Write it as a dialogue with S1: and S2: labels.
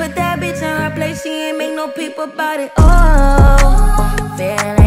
S1: Put that bitch in her place, she ain't make no people about it. Oh, feeling